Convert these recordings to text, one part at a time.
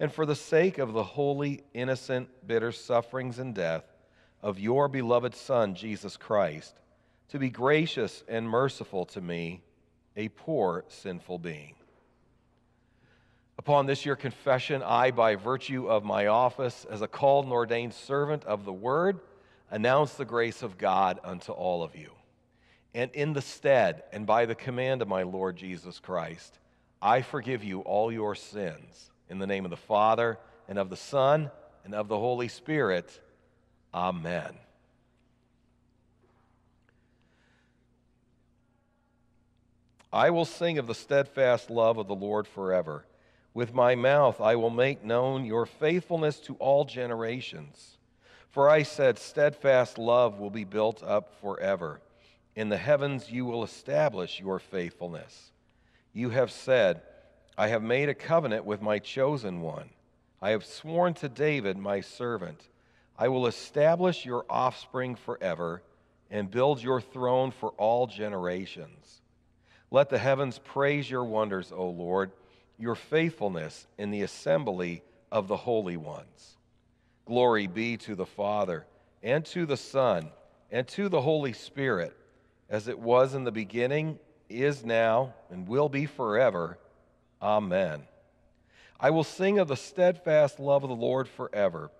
and for the sake of the holy, innocent, bitter sufferings and death of your beloved Son, Jesus Christ, to be gracious and merciful to me, a poor, sinful being. Upon this your confession, I, by virtue of my office as a called and ordained servant of the word, announce the grace of God unto all of you. And in the stead and by the command of my Lord Jesus Christ, I forgive you all your sins in the name of the Father, and of the Son, and of the Holy Spirit. Amen. I will sing of the steadfast love of the Lord forever. With my mouth I will make known your faithfulness to all generations. For I said, Steadfast love will be built up forever. In the heavens you will establish your faithfulness. You have said, I have made a covenant with my chosen one. I have sworn to David, my servant, I will establish your offspring forever and build your throne for all generations. Let the heavens praise your wonders, O Lord, your faithfulness in the assembly of the holy ones. Glory be to the Father, and to the Son, and to the Holy Spirit, as it was in the beginning, is now, and will be forever Amen. I will sing of the steadfast love of the Lord forever.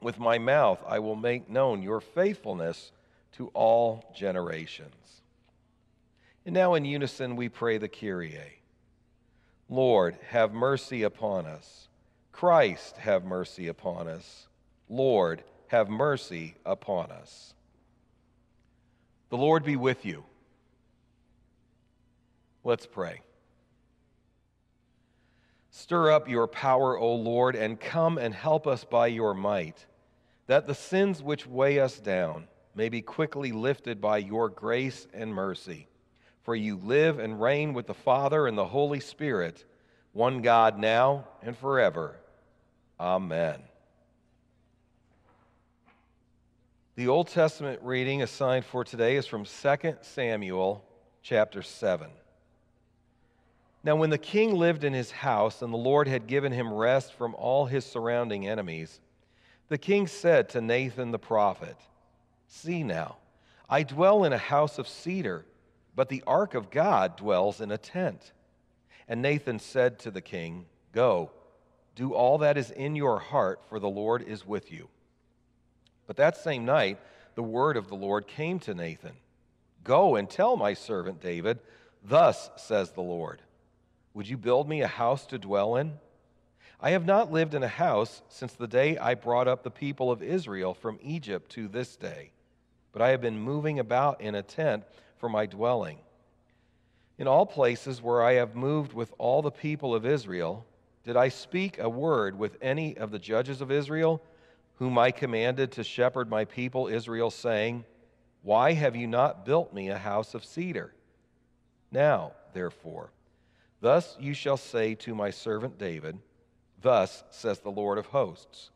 With my mouth I will make known your faithfulness to all generations. And now in unison we pray the Kyrie. Lord, have mercy upon us. Christ, have mercy upon us. Lord, have mercy upon us. The Lord be with you. Let's pray. Stir up your power, O Lord, and come and help us by your might, that the sins which weigh us down may be quickly lifted by your grace and mercy. For you live and reign with the Father and the Holy Spirit, one God now and forever. Amen. The Old Testament reading assigned for today is from 2 Samuel chapter 7. Now, when the king lived in his house and the Lord had given him rest from all his surrounding enemies, the king said to Nathan the prophet, See now, I dwell in a house of cedar, but the ark of God dwells in a tent. And Nathan said to the king, Go, do all that is in your heart, for the Lord is with you. But that same night, the word of the Lord came to Nathan Go and tell my servant David, Thus says the Lord. Would you build me a house to dwell in? I have not lived in a house since the day I brought up the people of Israel from Egypt to this day, but I have been moving about in a tent for my dwelling. In all places where I have moved with all the people of Israel, did I speak a word with any of the judges of Israel, whom I commanded to shepherd my people Israel, saying, Why have you not built me a house of cedar? Now, therefore, Thus you shall say to my servant David, Thus says the Lord of hosts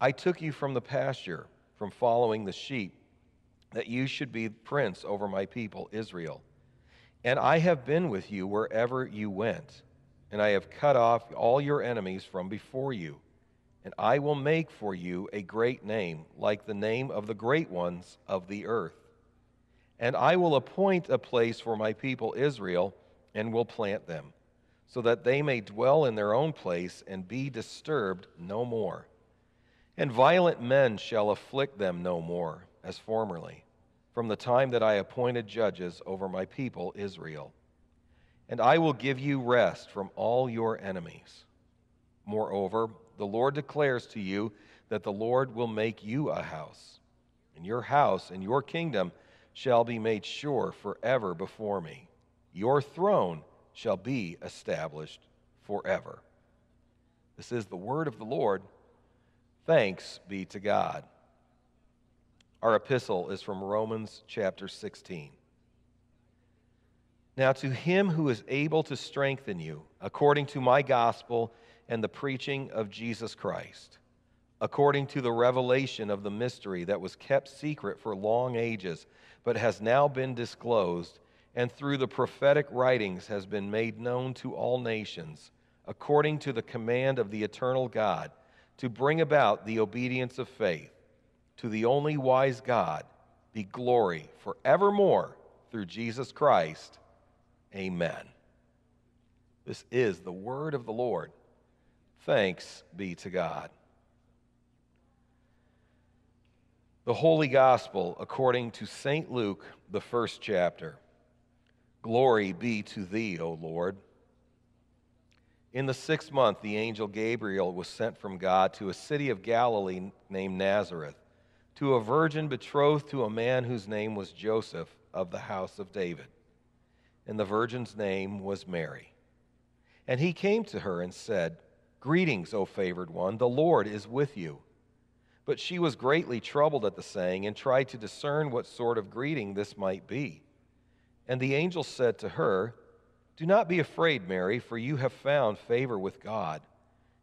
I took you from the pasture, from following the sheep, that you should be prince over my people Israel. And I have been with you wherever you went, and I have cut off all your enemies from before you. And I will make for you a great name, like the name of the great ones of the earth. And I will appoint a place for my people Israel and will plant them, so that they may dwell in their own place and be disturbed no more. And violent men shall afflict them no more, as formerly, from the time that I appointed judges over my people Israel. And I will give you rest from all your enemies. Moreover, the Lord declares to you that the Lord will make you a house, and your house and your kingdom shall be made sure forever before me. Your throne shall be established forever. This is the word of the Lord. Thanks be to God. Our epistle is from Romans chapter 16. Now, to him who is able to strengthen you, according to my gospel and the preaching of Jesus Christ, according to the revelation of the mystery that was kept secret for long ages, but has now been disclosed, and through the prophetic writings has been made known to all nations, according to the command of the eternal God to bring about the obedience of faith. To the only wise God be glory forevermore through Jesus Christ. Amen. This is the word of the Lord. Thanks be to God. The Holy Gospel according to St. Luke, the first chapter. Glory be to thee, O Lord. In the sixth month, the angel Gabriel was sent from God to a city of Galilee named Nazareth, to a virgin betrothed to a man whose name was Joseph of the house of David. And the virgin's name was Mary. And he came to her and said, Greetings, O favored one, the Lord is with you. But she was greatly troubled at the saying and tried to discern what sort of greeting this might be. And the angel said to her, do not be afraid, Mary, for you have found favor with God.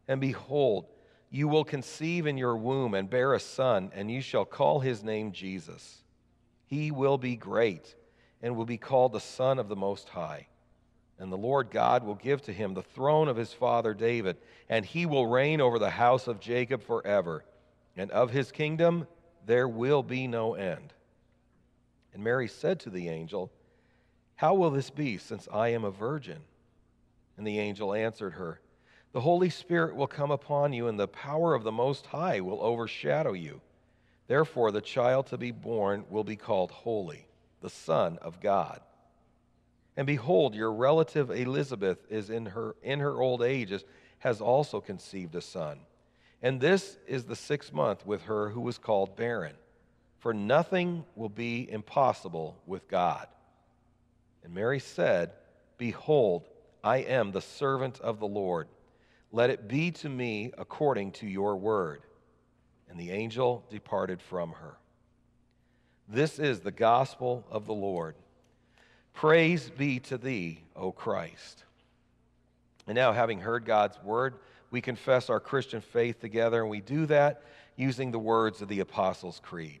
And behold, you will conceive in your womb and bear a son, and you shall call his name Jesus. He will be great and will be called the Son of the Most High. And the Lord God will give to him the throne of his father David, and he will reign over the house of Jacob forever. And of his kingdom there will be no end. And Mary said to the angel, how will this be, since I am a virgin? And the angel answered her, The Holy Spirit will come upon you, and the power of the Most High will overshadow you. Therefore, the child to be born will be called Holy, the Son of God. And behold, your relative Elizabeth is in her, in her old age, has also conceived a son. And this is the sixth month with her who was called barren. For nothing will be impossible with God. And Mary said, Behold, I am the servant of the Lord. Let it be to me according to your word. And the angel departed from her. This is the gospel of the Lord. Praise be to thee, O Christ. And now, having heard God's word, we confess our Christian faith together, and we do that using the words of the Apostles' Creed.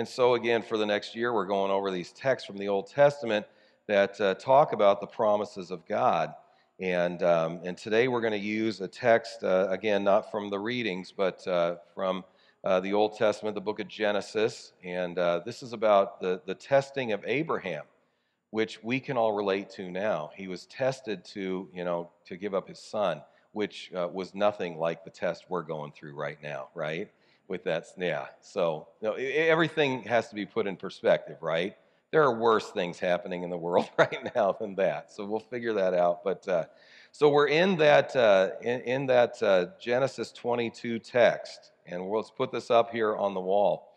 And so, again, for the next year, we're going over these texts from the Old Testament that uh, talk about the promises of God. And, um, and today we're going to use a text, uh, again, not from the readings, but uh, from uh, the Old Testament, the book of Genesis. And uh, this is about the, the testing of Abraham, which we can all relate to now. He was tested to, you know, to give up his son, which uh, was nothing like the test we're going through right now, right? With that, yeah. So you know, everything has to be put in perspective, right? there are worse things happening in the world right now than that. So we'll figure that out. But uh, so we're in that uh, in, in, that uh, Genesis 22 text, and we'll, let's put this up here on the wall,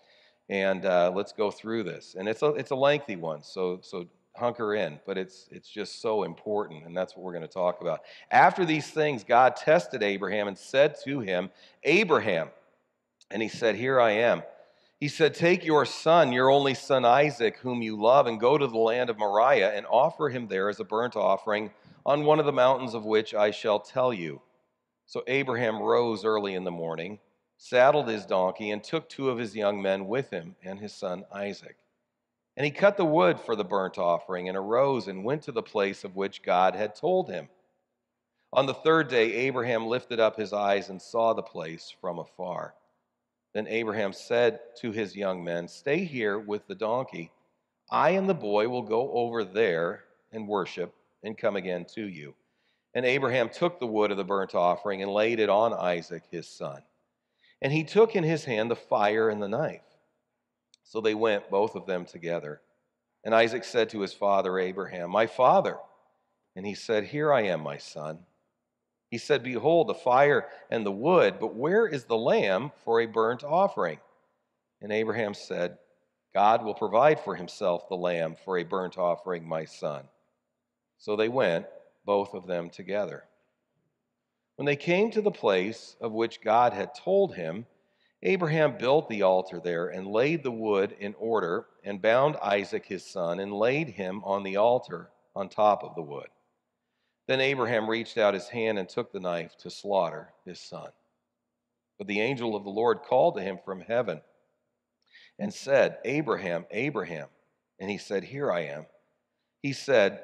and uh, let's go through this. And it's a it's a lengthy one, so so hunker in. But it's it's just so important, and that's what we're going to talk about. After these things, God tested Abraham and said to him, Abraham, and he said, Here I am. He said, Take your son, your only son Isaac, whom you love, and go to the land of Moriah and offer him there as a burnt offering on one of the mountains of which I shall tell you. So Abraham rose early in the morning, saddled his donkey, and took two of his young men with him and his son Isaac. And he cut the wood for the burnt offering and arose and went to the place of which God had told him. On the third day, Abraham lifted up his eyes and saw the place from afar. Then Abraham said to his young men, Stay here with the donkey. I and the boy will go over there and worship and come again to you. And Abraham took the wood of the burnt offering and laid it on Isaac his son. And he took in his hand the fire and the knife. So they went, both of them together. And Isaac said to his father Abraham, My father. And he said, Here I am, my son. He said, Behold, the fire and the wood, but where is the lamb for a burnt offering? And Abraham said, God will provide for himself the lamb for a burnt offering, my son. So they went, both of them together. When they came to the place of which God had told him, Abraham built the altar there and laid the wood in order and bound Isaac his son and laid him on the altar on top of the wood. Then Abraham reached out his hand and took the knife to slaughter his son. But the angel of the Lord called to him from heaven and said, Abraham, Abraham. And he said, Here I am. He said,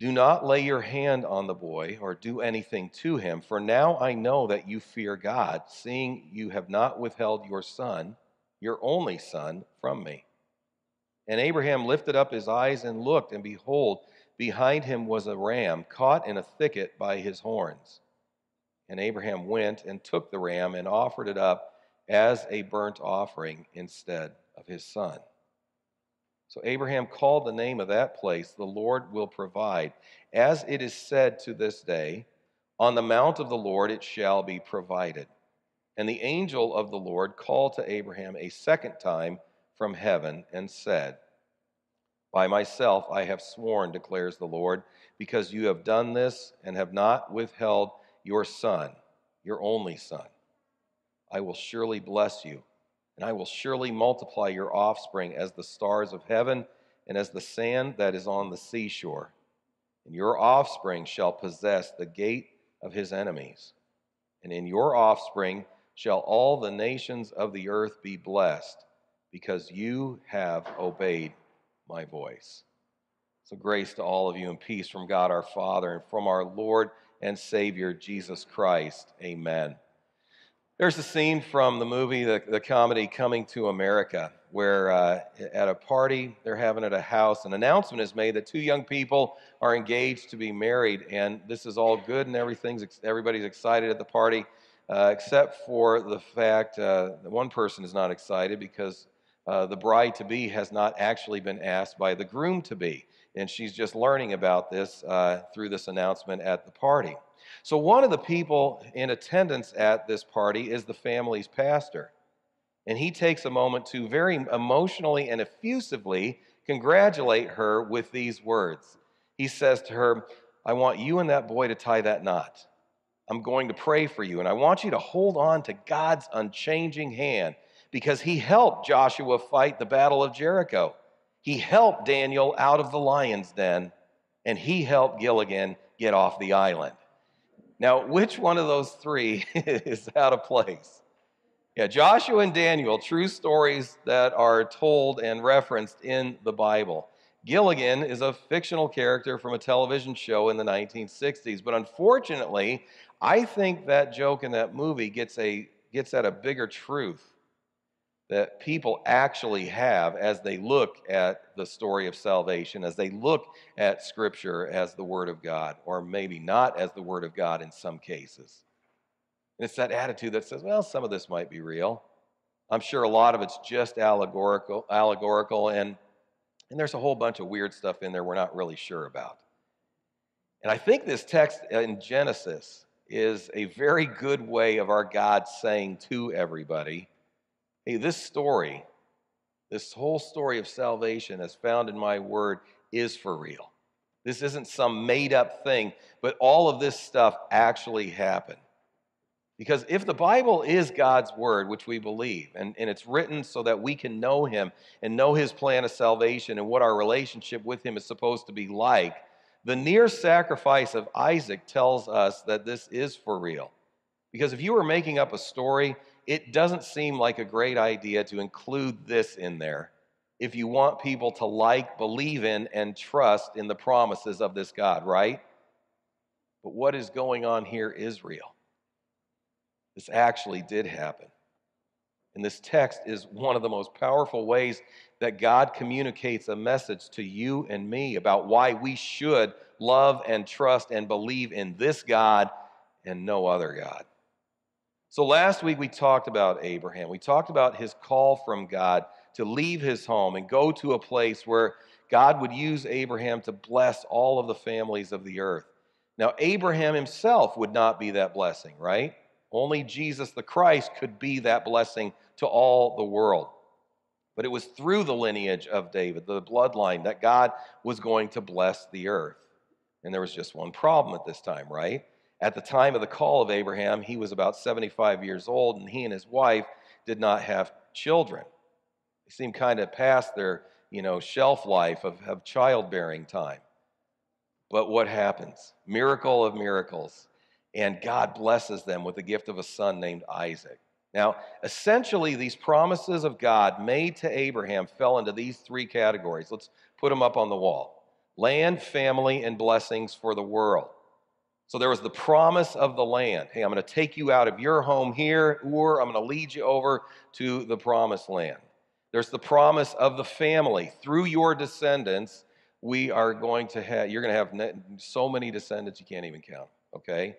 Do not lay your hand on the boy or do anything to him, for now I know that you fear God, seeing you have not withheld your son, your only son, from me. And Abraham lifted up his eyes and looked, and behold, Behind him was a ram caught in a thicket by his horns. And Abraham went and took the ram and offered it up as a burnt offering instead of his son. So Abraham called the name of that place, The Lord will provide. As it is said to this day, On the mount of the Lord it shall be provided. And the angel of the Lord called to Abraham a second time from heaven and said, by myself I have sworn, declares the Lord, because you have done this and have not withheld your son, your only son. I will surely bless you, and I will surely multiply your offspring as the stars of heaven and as the sand that is on the seashore. And your offspring shall possess the gate of his enemies. And in your offspring shall all the nations of the earth be blessed, because you have obeyed my voice. So, grace to all of you and peace from God our Father and from our Lord and Savior Jesus Christ. Amen. There's a scene from the movie, the, the comedy Coming to America, where uh, at a party they're having at a house, an announcement is made that two young people are engaged to be married, and this is all good and everything's everybody's excited at the party, uh, except for the fact uh, that one person is not excited because uh, the bride to be has not actually been asked by the groom to be. And she's just learning about this uh, through this announcement at the party. So, one of the people in attendance at this party is the family's pastor. And he takes a moment to very emotionally and effusively congratulate her with these words. He says to her, I want you and that boy to tie that knot. I'm going to pray for you, and I want you to hold on to God's unchanging hand because he helped Joshua fight the battle of Jericho. He helped Daniel out of the lion's den, and he helped Gilligan get off the island. Now, which one of those three is out of place? Yeah, Joshua and Daniel, true stories that are told and referenced in the Bible. Gilligan is a fictional character from a television show in the 1960s, but unfortunately, I think that joke in that movie gets, a, gets at a bigger truth that people actually have as they look at the story of salvation, as they look at Scripture as the Word of God, or maybe not as the Word of God in some cases. And it's that attitude that says, well, some of this might be real. I'm sure a lot of it's just allegorical, allegorical and and there's a whole bunch of weird stuff in there we're not really sure about. And I think this text in Genesis is a very good way of our God saying to everybody, hey, this story, this whole story of salvation as found in my word is for real. This isn't some made up thing, but all of this stuff actually happened. Because if the Bible is God's word, which we believe, and, and it's written so that we can know Him and know His plan of salvation and what our relationship with Him is supposed to be like, the near sacrifice of Isaac tells us that this is for real. Because if you were making up a story, it doesn't seem like a great idea to include this in there if you want people to like, believe in, and trust in the promises of this God, right? But what is going on here is real. This actually did happen. And this text is one of the most powerful ways that God communicates a message to you and me about why we should love and trust and believe in this God and no other God. So last week we talked about Abraham. We talked about his call from God to leave his home and go to a place where God would use Abraham to bless all of the families of the earth. Now, Abraham himself would not be that blessing, right? Only Jesus the Christ could be that blessing to all the world. But it was through the lineage of David, the bloodline, that God was going to bless the earth. And there was just one problem at this time, right? At the time of the call of Abraham, he was about 75 years old, and he and his wife did not have children. They seemed kind of past their, you know, shelf life of, of childbearing time. But what happens? Miracle of miracles and God blesses them with the gift of a son named Isaac. Now, essentially, these promises of God made to Abraham fell into these three categories. Let's put them up on the wall land, family, and blessings for the world. So there was the promise of the land. Hey, I'm going to take you out of your home here, or I'm going to lead you over to the promised land. There's the promise of the family. Through your descendants, we are going to have, you're going to have so many descendants you can't even count, okay?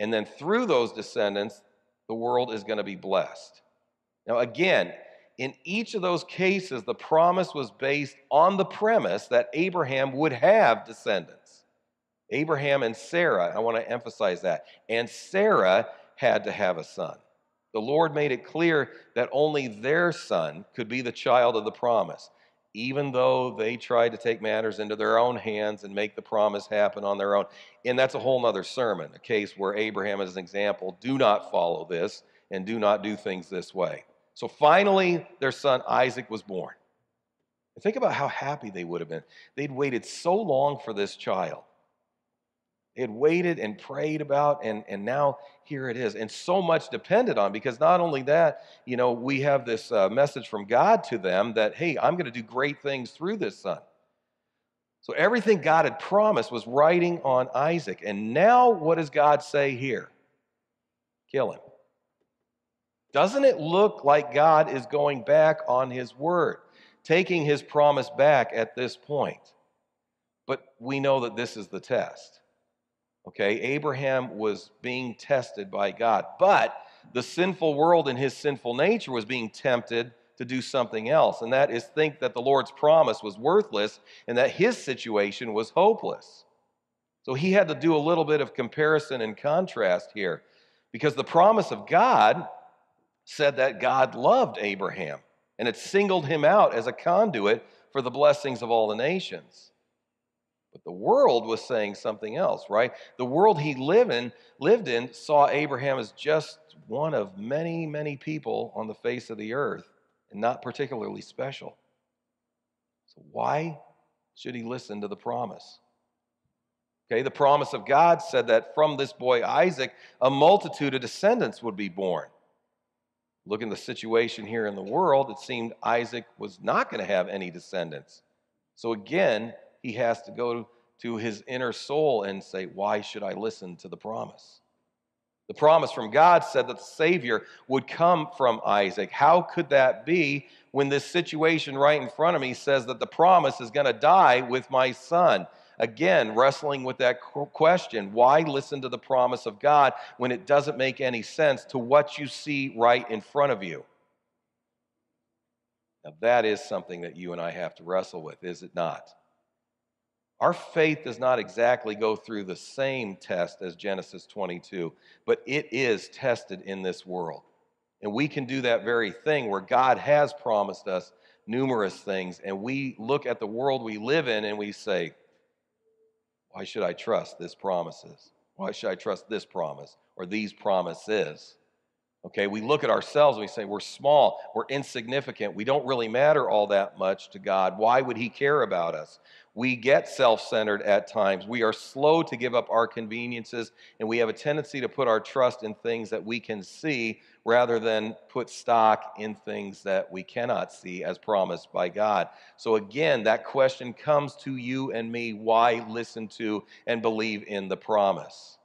And then through those descendants, the world is going to be blessed. Now, again, in each of those cases, the promise was based on the premise that Abraham would have descendants. Abraham and Sarah, I want to emphasize that. And Sarah had to have a son. The Lord made it clear that only their son could be the child of the promise even though they tried to take matters into their own hands and make the promise happen on their own. And that's a whole other sermon, a case where Abraham, as an example, do not follow this and do not do things this way. So finally, their son Isaac was born. Think about how happy they would have been. They'd waited so long for this child. Had waited and prayed about, and, and now here it is. And so much depended on, because not only that, you know, we have this uh, message from God to them that, hey, I'm going to do great things through this son. So everything God had promised was writing on Isaac. And now, what does God say here? Kill him. Doesn't it look like God is going back on his word, taking his promise back at this point? But we know that this is the test. Okay, Abraham was being tested by God, but the sinful world in his sinful nature was being tempted to do something else, and that is think that the Lord's promise was worthless and that his situation was hopeless. So he had to do a little bit of comparison and contrast here because the promise of God said that God loved Abraham and it singled him out as a conduit for the blessings of all the nations. But the world was saying something else, right? The world he lived in, lived in saw Abraham as just one of many, many people on the face of the earth and not particularly special. So why should he listen to the promise? Okay, the promise of God said that from this boy Isaac, a multitude of descendants would be born. Look at the situation here in the world, it seemed Isaac was not going to have any descendants. So again, he has to go to his inner soul and say, Why should I listen to the promise? The promise from God said that the Savior would come from Isaac. How could that be when this situation right in front of me says that the promise is going to die with my son? Again, wrestling with that question why listen to the promise of God when it doesn't make any sense to what you see right in front of you? Now, that is something that you and I have to wrestle with, is it not? Our faith does not exactly go through the same test as Genesis 22, but it is tested in this world. And we can do that very thing where God has promised us numerous things, and we look at the world we live in and we say, Why should I trust this promises? Why should I trust this promise or these promises? Okay, we look at ourselves and we say, We're small, we're insignificant, we don't really matter all that much to God. Why would He care about us? We get self centered at times. We are slow to give up our conveniences, and we have a tendency to put our trust in things that we can see rather than put stock in things that we cannot see as promised by God. So, again, that question comes to you and me why listen to and believe in the promise?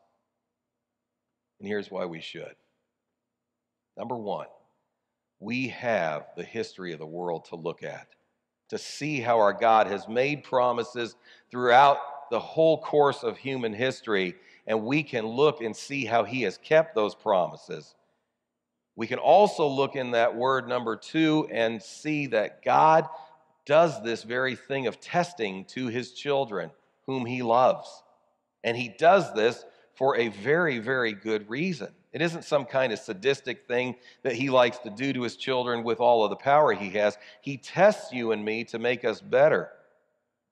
And here's why we should. Number one, we have the history of the world to look at to see how our God has made promises throughout the whole course of human history, and we can look and see how He has kept those promises. We can also look in that word number two and see that God does this very thing of testing to His children, whom He loves. And He does this for a very, very good reason. It isn't some kind of sadistic thing that he likes to do to his children with all of the power he has. He tests you and me to make us better,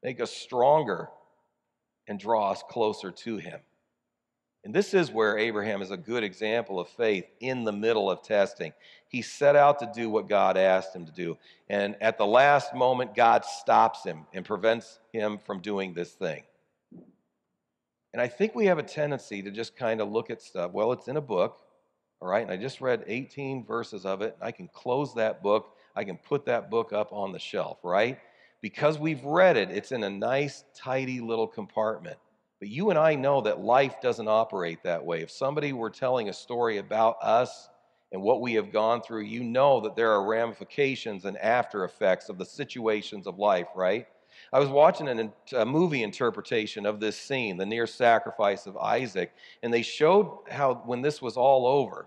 make us stronger, and draw us closer to him. And this is where Abraham is a good example of faith in the middle of testing. He set out to do what God asked him to do. And at the last moment, God stops him and prevents him from doing this thing. And I think we have a tendency to just kind of look at stuff. Well, it's in a book, all right, and I just read 18 verses of it. I can close that book, I can put that book up on the shelf, right? Because we've read it, it's in a nice, tidy little compartment. But you and I know that life doesn't operate that way. If somebody were telling a story about us and what we have gone through, you know that there are ramifications and after effects of the situations of life, right? I was watching an, a movie interpretation of this scene, the near sacrifice of Isaac, and they showed how when this was all over,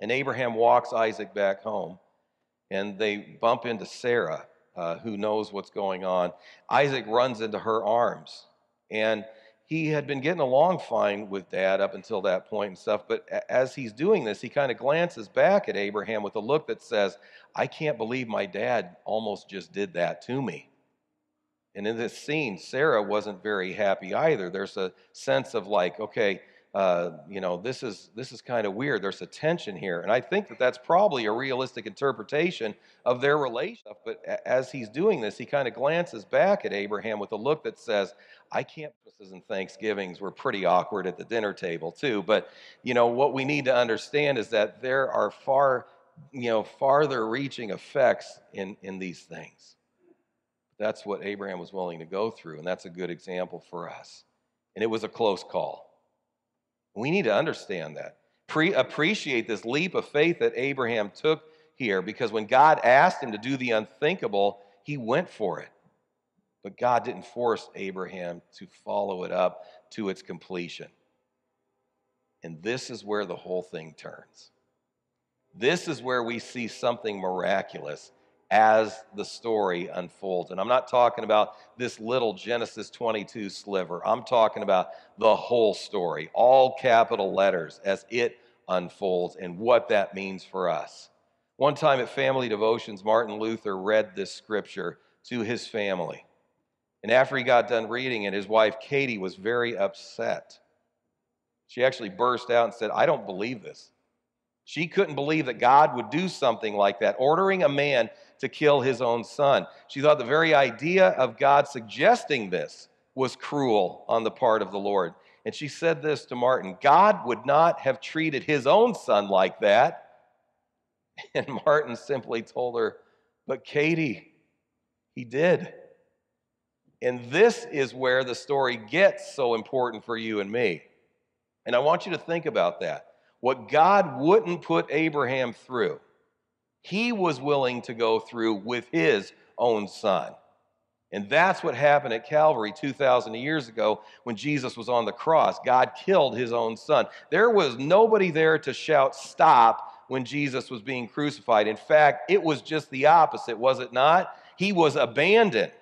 and Abraham walks Isaac back home, and they bump into Sarah, uh, who knows what's going on. Isaac runs into her arms, and he had been getting along fine with dad up until that point and stuff, but as he's doing this, he kind of glances back at Abraham with a look that says, I can't believe my dad almost just did that to me. And in this scene, Sarah wasn't very happy either. There's a sense of like, okay, uh, you know, this is this is kind of weird. There's a tension here, and I think that that's probably a realistic interpretation of their relationship. But as he's doing this, he kind of glances back at Abraham with a look that says, "I can't." And Thanksgivings were pretty awkward at the dinner table too. But you know, what we need to understand is that there are far, you know, farther-reaching effects in in these things. That's what Abraham was willing to go through, and that's a good example for us. And it was a close call. We need to understand that. Pre- appreciate this leap of faith that Abraham took here because when God asked him to do the unthinkable, he went for it. But God didn't force Abraham to follow it up to its completion. And this is where the whole thing turns. This is where we see something miraculous as the story unfolds. And I'm not talking about this little Genesis 22 sliver, I'm talking about the whole story, all capital letters as it unfolds and what that means for us. One time at Family Devotions, Martin Luther read this scripture to his family. And after he got done reading it, his wife Katie was very upset. She actually burst out and said, I don't believe this. She couldn't believe that God would do something like that, ordering a man to kill his own son. She thought the very idea of God suggesting this was cruel on the part of the Lord. And she said this to Martin God would not have treated his own son like that. And Martin simply told her, But Katie, he did. And this is where the story gets so important for you and me. And I want you to think about that. What God wouldn't put Abraham through, he was willing to go through with his own son. And that's what happened at Calvary 2,000 years ago when Jesus was on the cross. God killed his own son. There was nobody there to shout, Stop, when Jesus was being crucified. In fact, it was just the opposite, was it not? He was abandoned.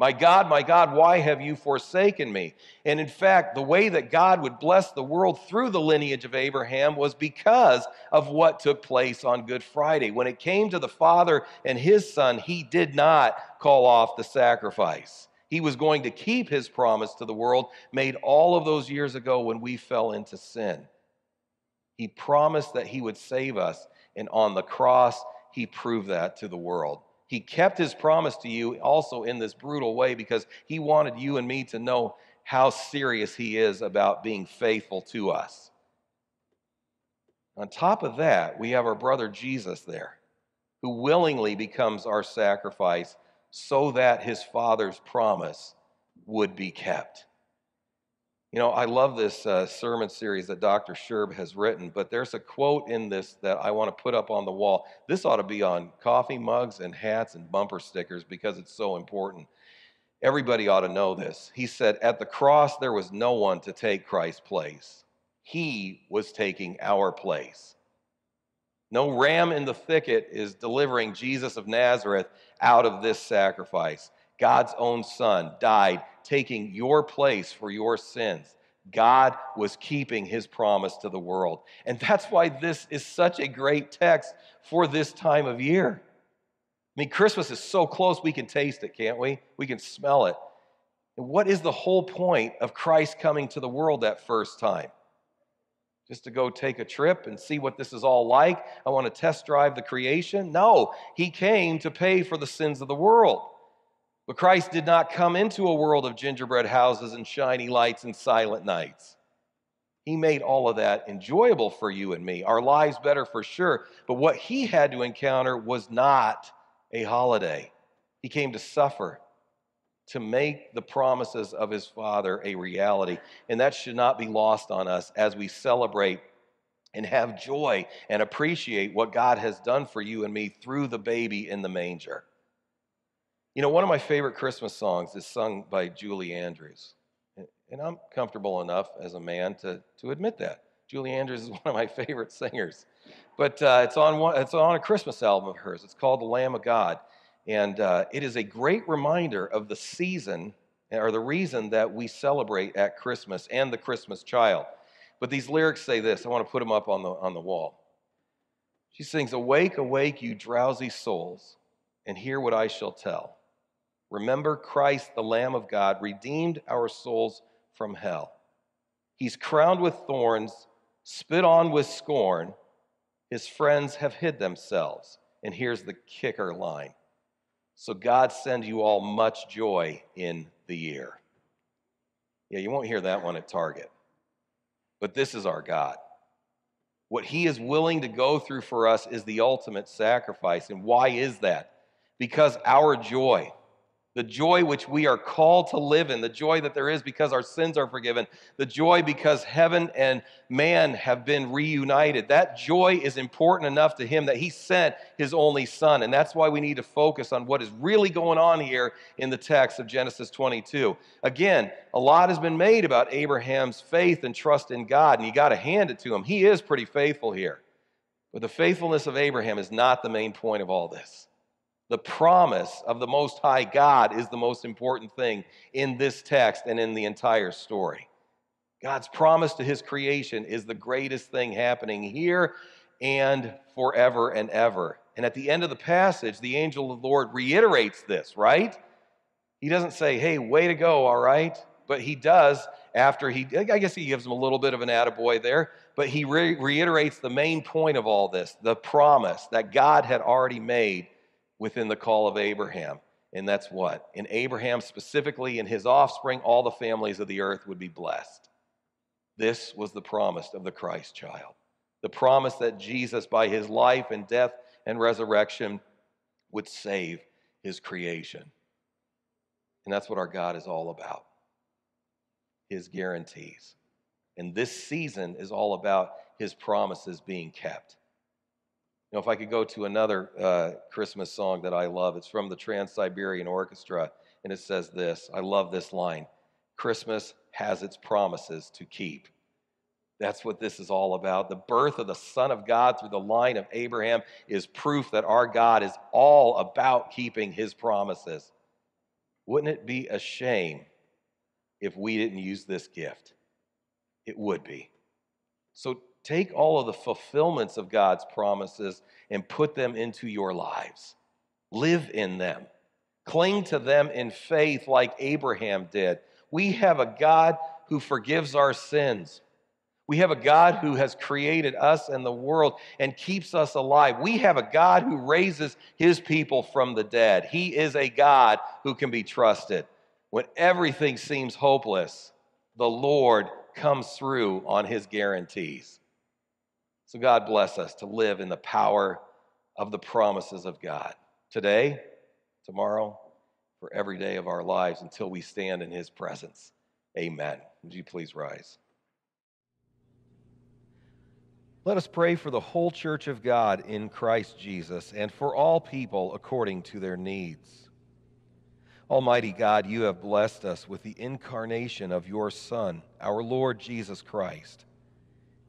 My God, my God, why have you forsaken me? And in fact, the way that God would bless the world through the lineage of Abraham was because of what took place on Good Friday. When it came to the father and his son, he did not call off the sacrifice. He was going to keep his promise to the world made all of those years ago when we fell into sin. He promised that he would save us, and on the cross, he proved that to the world. He kept his promise to you also in this brutal way because he wanted you and me to know how serious he is about being faithful to us. On top of that, we have our brother Jesus there, who willingly becomes our sacrifice so that his father's promise would be kept. You know, I love this uh, sermon series that Dr. Sherb has written, but there's a quote in this that I want to put up on the wall. This ought to be on coffee mugs and hats and bumper stickers because it's so important. Everybody ought to know this. He said, At the cross, there was no one to take Christ's place, He was taking our place. No ram in the thicket is delivering Jesus of Nazareth out of this sacrifice. God's own Son died taking your place for your sins. God was keeping his promise to the world. And that's why this is such a great text for this time of year. I mean, Christmas is so close, we can taste it, can't we? We can smell it. And what is the whole point of Christ coming to the world that first time? Just to go take a trip and see what this is all like? I want to test drive the creation? No, he came to pay for the sins of the world. But Christ did not come into a world of gingerbread houses and shiny lights and silent nights. He made all of that enjoyable for you and me, our lives better for sure. But what he had to encounter was not a holiday. He came to suffer, to make the promises of his Father a reality. And that should not be lost on us as we celebrate and have joy and appreciate what God has done for you and me through the baby in the manger. You know, one of my favorite Christmas songs is sung by Julie Andrews. And I'm comfortable enough as a man to, to admit that. Julie Andrews is one of my favorite singers. But uh, it's, on one, it's on a Christmas album of hers. It's called The Lamb of God. And uh, it is a great reminder of the season or the reason that we celebrate at Christmas and the Christmas child. But these lyrics say this. I want to put them up on the, on the wall. She sings, Awake, awake, you drowsy souls, and hear what I shall tell. Remember Christ, the Lamb of God, redeemed our souls from hell. He's crowned with thorns, spit on with scorn. His friends have hid themselves. And here's the kicker line So God send you all much joy in the year. Yeah, you won't hear that one at Target. But this is our God. What he is willing to go through for us is the ultimate sacrifice. And why is that? Because our joy, the joy which we are called to live in, the joy that there is because our sins are forgiven, the joy because heaven and man have been reunited. That joy is important enough to him that he sent his only son. And that's why we need to focus on what is really going on here in the text of Genesis 22. Again, a lot has been made about Abraham's faith and trust in God, and you got to hand it to him. He is pretty faithful here. But the faithfulness of Abraham is not the main point of all this. The promise of the Most High God is the most important thing in this text and in the entire story. God's promise to his creation is the greatest thing happening here and forever and ever. And at the end of the passage, the angel of the Lord reiterates this, right? He doesn't say, hey, way to go, all right? But he does after he, I guess he gives him a little bit of an attaboy there, but he re- reiterates the main point of all this the promise that God had already made within the call of Abraham. And that's what? In Abraham specifically, in his offspring, all the families of the earth would be blessed. This was the promise of the Christ child. The promise that Jesus, by his life and death and resurrection would save his creation. And that's what our God is all about his guarantees. And this season is all about his promises being kept. You know, if I could go to another uh, Christmas song that I love, it's from the Trans Siberian Orchestra, and it says this I love this line Christmas has its promises to keep. That's what this is all about. The birth of the Son of God through the line of Abraham is proof that our God is all about keeping his promises. Wouldn't it be a shame if we didn't use this gift? It would be. So take all of the fulfillments of God's promises and put them into your lives. Live in them. Cling to them in faith like Abraham did. We have a God who forgives our sins. We have a God who has created us and the world and keeps us alive. We have a God who raises his people from the dead. He is a God who can be trusted. When everything seems hopeless, the Lord comes through on his guarantees. So, God bless us to live in the power of the promises of God today, tomorrow, for every day of our lives until we stand in his presence. Amen. Would you please rise? Let us pray for the whole church of God in Christ Jesus and for all people according to their needs. Almighty God, you have blessed us with the incarnation of your Son, our Lord Jesus Christ.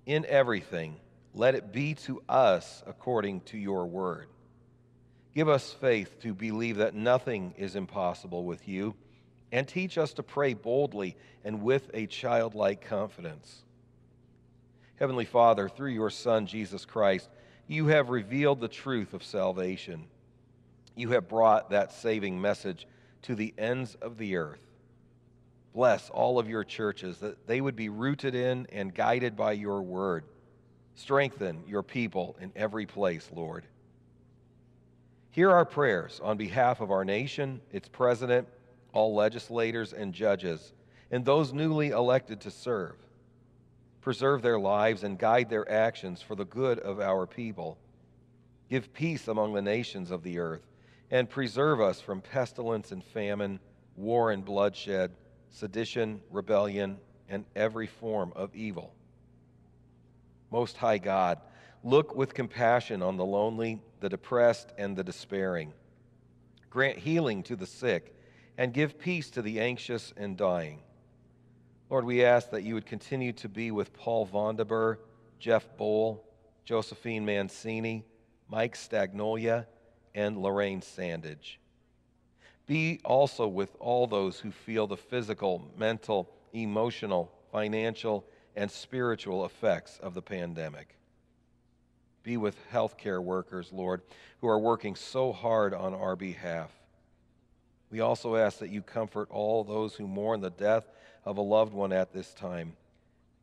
In everything, let it be to us according to your word. Give us faith to believe that nothing is impossible with you, and teach us to pray boldly and with a childlike confidence. Heavenly Father, through your Son, Jesus Christ, you have revealed the truth of salvation. You have brought that saving message to the ends of the earth. Bless all of your churches that they would be rooted in and guided by your word. Strengthen your people in every place, Lord. Hear our prayers on behalf of our nation, its president, all legislators and judges, and those newly elected to serve preserve their lives, and guide their actions for the good of our people. Give peace among the nations of the earth, and preserve us from pestilence and famine, war and bloodshed, sedition, rebellion, and every form of evil. Most High God, look with compassion on the lonely, the depressed, and the despairing. Grant healing to the sick, and give peace to the anxious and dying Lord, we ask that you would continue to be with Paul Vondeber, Jeff Bowl, Josephine Mancini, Mike Stagnolia, and Lorraine Sandage. Be also with all those who feel the physical, mental, emotional, financial, and spiritual effects of the pandemic. Be with healthcare workers, Lord, who are working so hard on our behalf. We also ask that you comfort all those who mourn the death of a loved one at this time.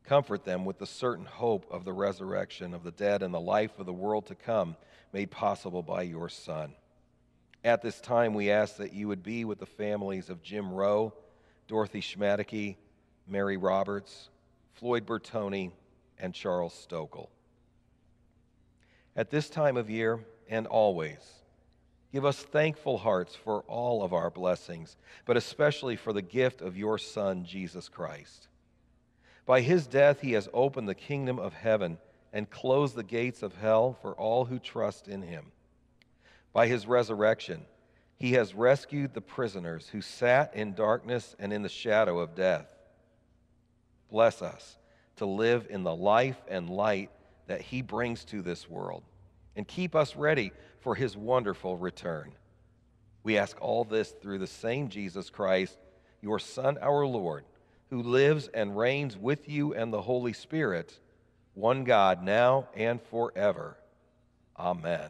Comfort them with the certain hope of the resurrection of the dead and the life of the world to come, made possible by your Son. At this time, we ask that you would be with the families of Jim Rowe, Dorothy Schmadicke, Mary Roberts, Floyd Bertoni, and Charles Stokel. At this time of year and always, Give us thankful hearts for all of our blessings, but especially for the gift of your Son, Jesus Christ. By his death, he has opened the kingdom of heaven and closed the gates of hell for all who trust in him. By his resurrection, he has rescued the prisoners who sat in darkness and in the shadow of death. Bless us to live in the life and light that he brings to this world, and keep us ready for his wonderful return. We ask all this through the same Jesus Christ, your Son, our Lord, who lives and reigns with you and the Holy Spirit, one God, now and forever. Amen.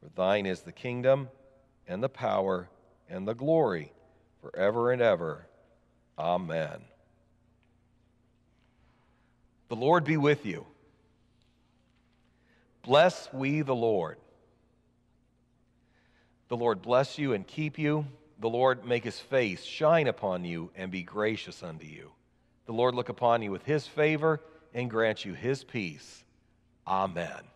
For thine is the kingdom, and the power, and the glory, forever and ever. Amen. The Lord be with you. Bless we the Lord. The Lord bless you and keep you. The Lord make his face shine upon you and be gracious unto you. The Lord look upon you with his favor and grant you his peace. Amen.